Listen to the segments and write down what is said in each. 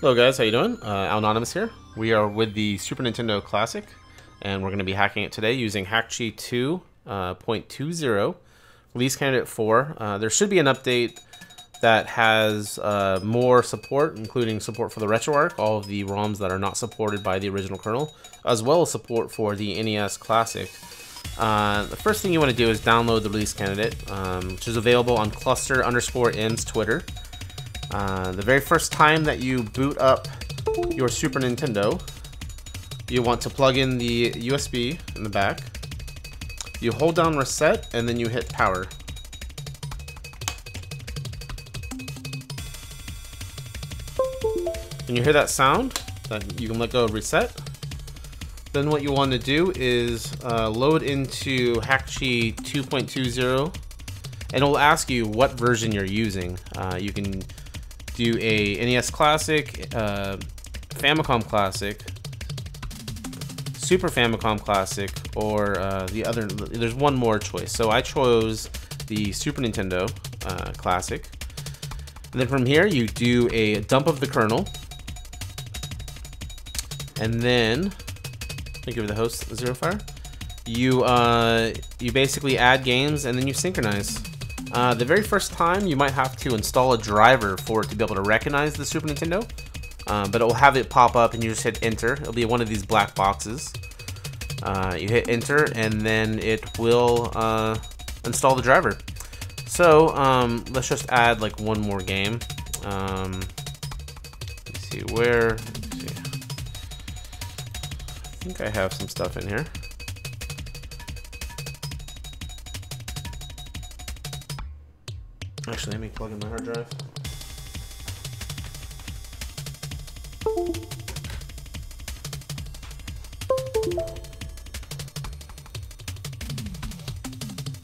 Hello guys, how you doing? Uh, Owlnonymous here. We are with the Super Nintendo Classic, and we're going to be hacking it today using Hakchi 2.20, uh, release candidate 4. Uh, there should be an update that has uh, more support, including support for the RetroArch, all of the ROMs that are not supported by the original kernel, as well as support for the NES Classic. Uh, the first thing you want to do is download the release candidate, um, which is available on cluster underscore M's Twitter. Uh, the very first time that you boot up your Super Nintendo, you want to plug in the USB in the back. You hold down reset and then you hit power. When you hear that sound, that you can let go of reset. Then what you want to do is uh, load into Hakchi 2.20 and it will ask you what version you're using. Uh, you can do a NES Classic, uh, Famicom Classic, Super Famicom Classic, or uh, the other. There's one more choice. So I chose the Super Nintendo uh, Classic. And then from here, you do a dump of the kernel. And then, think of the host, Zero Fire. You uh, you basically add games and then you synchronize. Uh, the very first time, you might have to install a driver for it to be able to recognize the Super Nintendo. Um, but it will have it pop up and you just hit enter. It'll be one of these black boxes. Uh, you hit enter and then it will uh, install the driver. So um, let's just add like one more game. Um, let's see where. Let's see. I think I have some stuff in here. Actually, let me plug in my hard drive.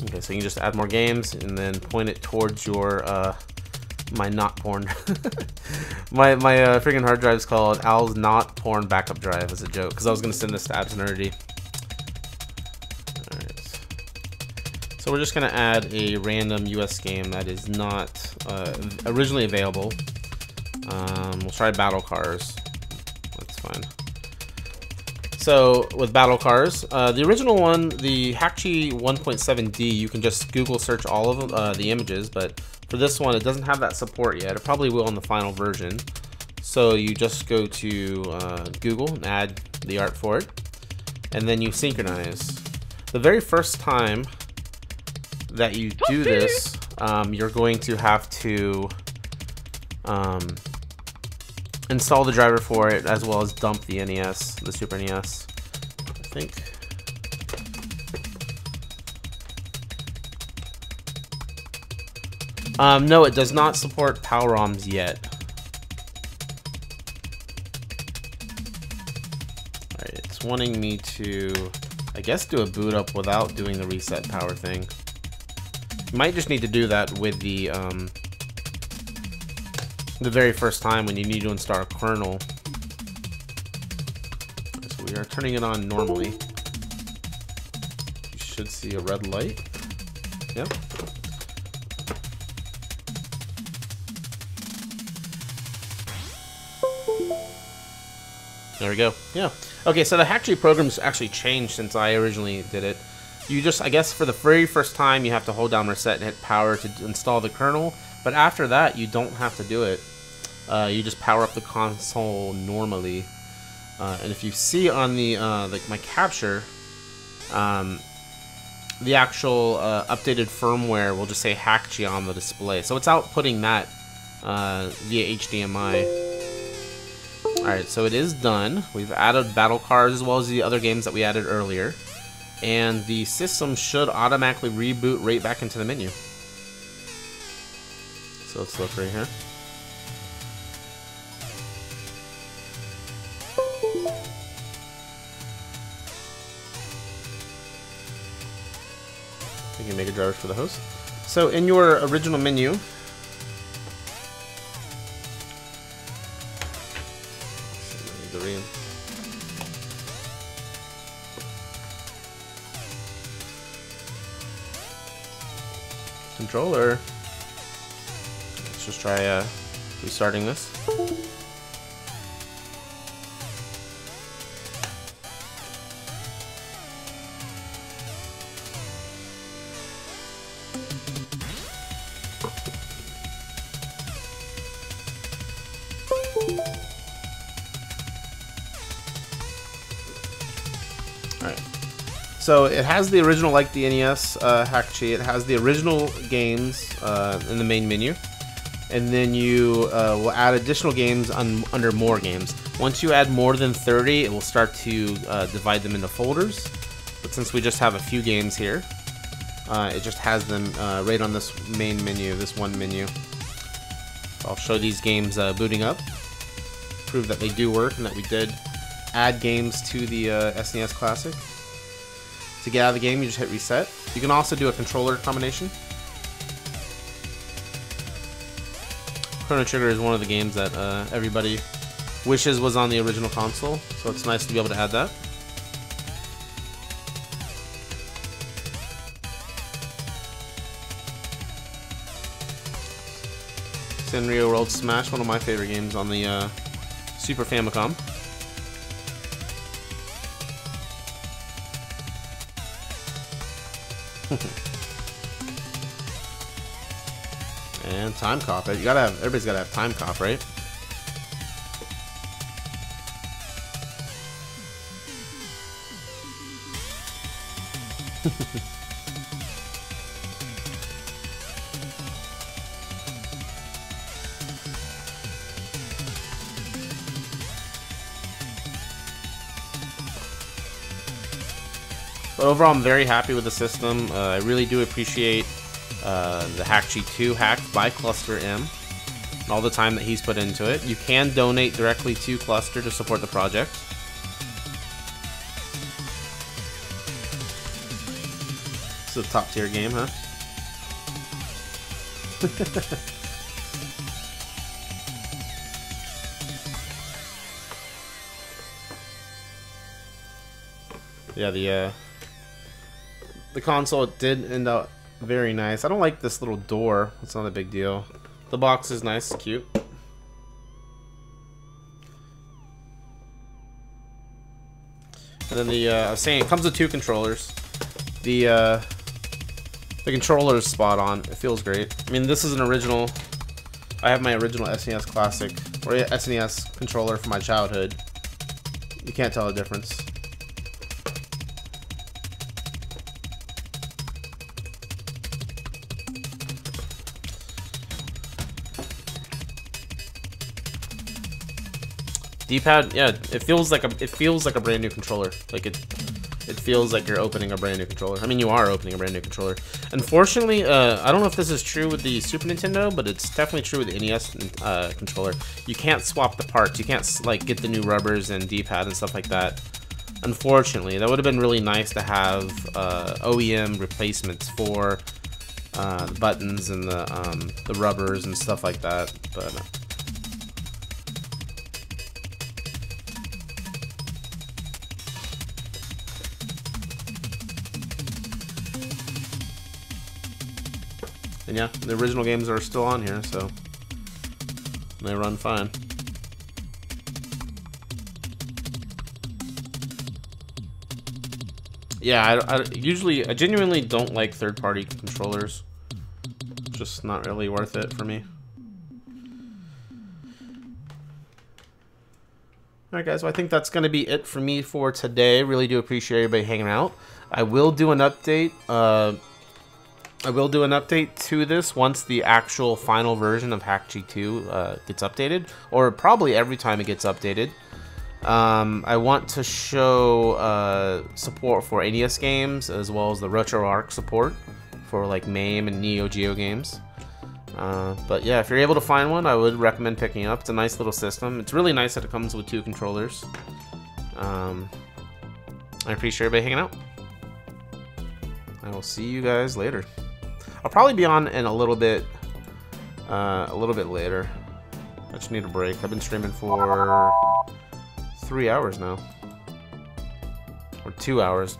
Okay, so you can just add more games and then point it towards your uh, my not porn. my my uh, freaking hard drive is called Al's not porn backup drive as a joke because I was gonna send this to Absnerdy. So we're just going to add a random US game that is not uh, originally available. Um, we'll try Battle Cars. That's fine. So with Battle Cars, uh, the original one, the Hakchi 1.7D, you can just Google search all of uh, the images, but for this one, it doesn't have that support yet. It probably will in the final version. So you just go to uh, Google and add the art for it, and then you synchronize. The very first time that you do this, um, you're going to have to um, install the driver for it as well as dump the NES, the Super NES. I think. Um, no, it does not support power ROMs yet. Alright, it's wanting me to, I guess, do a boot up without doing the reset power thing. Might just need to do that with the um, the very first time when you need to install a kernel. So we are turning it on normally. You should see a red light. Yep. There we go. Yeah. Okay, so the Hakchi program's actually changed since I originally did it you just, I guess for the very first time, you have to hold down reset and hit power to install the kernel. But after that, you don't have to do it. Uh, you just power up the console normally. Uh, and if you see on the uh, like my capture, um, the actual uh, updated firmware will just say Hakchi on the display. So it's outputting that uh, via HDMI. Alright, so it is done. We've added Battle Cars as well as the other games that we added earlier and the system should automatically reboot right back into the menu. So let's look right here. You can make a driver for the host. So in your original menu, controller. Let's just try uh, restarting this. So it has the original, like the NES uh, Hakchi, it has the original games uh, in the main menu. And then you uh, will add additional games on, under more games. Once you add more than 30, it will start to uh, divide them into folders. But since we just have a few games here, uh, it just has them uh, right on this main menu, this one menu. So I'll show these games booting up, prove that they do work and that we did add games to the uh, SNES Classic. To get out of the game, you just hit reset. You can also do a controller combination. Chrono Trigger is one of the games that uh, everybody wishes was on the original console, so it's nice to be able to add that. Sanrio World Smash, one of my favorite games on the uh, Super Famicom. and time cop. You gotta have everybody's gotta have time cop, right? But overall, I'm very happy with the system. Uh, I really do appreciate uh, the Hakchi 2 hack by Cluster M and all the time that he's put into it. You can donate directly to Cluster to support the project. It's a top tier game, huh? yeah, the uh, the console did end up very nice. I don't like this little door. It's not a big deal. The box is nice, cute. And then the, uh, I was saying, it comes with two controllers. The, uh, the controller is spot on. It feels great. I mean, this is an original, I have my original SNES Classic, or SNES controller from my childhood. You can't tell the difference. D-pad, yeah, it feels like a it feels like a brand new controller. Like it it feels like you're opening a brand new controller. I mean, you are opening a brand new controller. Unfortunately, uh, I don't know if this is true with the Super Nintendo, but it's definitely true with the NES uh, controller. You can't swap the parts. You can't like get the new rubbers and D-pad and stuff like that. Unfortunately, that would have been really nice to have uh, OEM replacements for uh, the buttons and the um, the rubbers and stuff like that. But And yeah, the original games are still on here, so they run fine. Yeah, I, I usually, I genuinely don't like third-party controllers. Just not really worth it for me. Alright guys, well I think that's going to be it for me for today. Really do appreciate everybody hanging out. I will do an update. Uh, I will do an update to this once the actual final version of Hakchi 2 uh, gets updated, or probably every time it gets updated. Um, I want to show uh, support for NES games as well as the RetroArch support for like MAME and Neo Geo games. Uh, but yeah, if you're able to find one, I would recommend picking up. It's a nice little system. It's really nice that it comes with two controllers. Um, I appreciate everybody hanging out. I will see you guys later. I'll probably be on in a little bit, uh, a little bit later. I just need a break. I've been streaming for three hours now. Or two hours.